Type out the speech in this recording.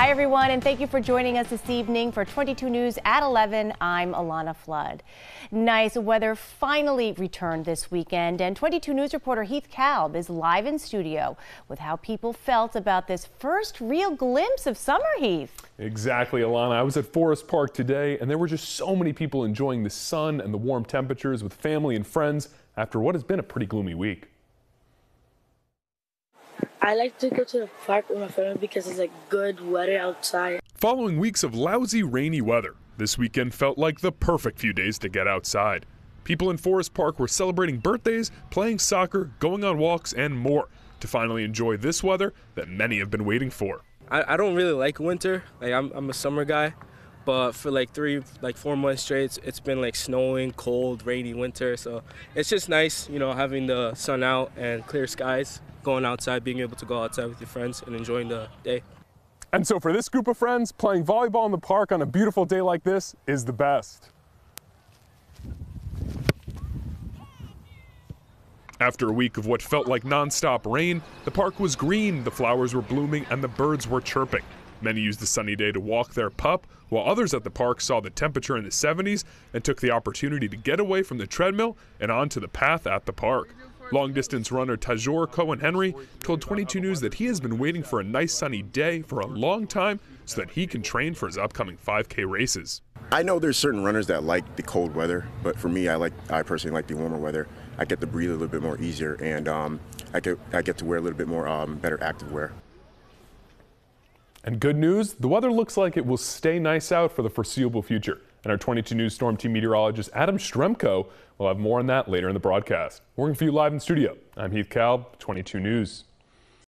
Hi, everyone, and thank you for joining us this evening for 22 News at 11. I'm Alana Flood. Nice weather finally returned this weekend, and 22 News reporter Heath Kalb is live in studio with how people felt about this first real glimpse of summer, Heath. Exactly, Alana. I was at Forest Park today, and there were just so many people enjoying the sun and the warm temperatures with family and friends after what has been a pretty gloomy week. I like to go to the park with my family because it's like good weather outside. Following weeks of lousy, rainy weather, this weekend felt like the perfect few days to get outside. People in Forest Park were celebrating birthdays, playing soccer, going on walks, and more to finally enjoy this weather that many have been waiting for. I, I don't really like winter. Like I'm, I'm a summer guy, but for like three, like four months straight, it's, it's been like snowing, cold, rainy winter. So it's just nice, you know, having the sun out and clear skies going outside, being able to go outside with your friends and enjoying the day. And so for this group of friends, playing volleyball in the park on a beautiful day like this is the best. After a week of what felt like nonstop rain, the park was green, the flowers were blooming, and the birds were chirping. Many used the sunny day to walk their pup, while others at the park saw the temperature in the 70s and took the opportunity to get away from the treadmill and onto the path at the park. Long distance runner Tajor Cohen Henry told 22 News that he has been waiting for a nice sunny day for a long time so that he can train for his upcoming 5K races. I know there's certain runners that like the cold weather, but for me, I like I personally like the warmer weather. I get to breathe a little bit more easier, and um, I get I get to wear a little bit more um, better active wear. And good news, the weather looks like it will stay nice out for the foreseeable future. And our 22 News Storm Team meteorologist Adam Strzempko will have more on that later in the broadcast. Working for you live in studio, I'm Heath Kalb, 22 News.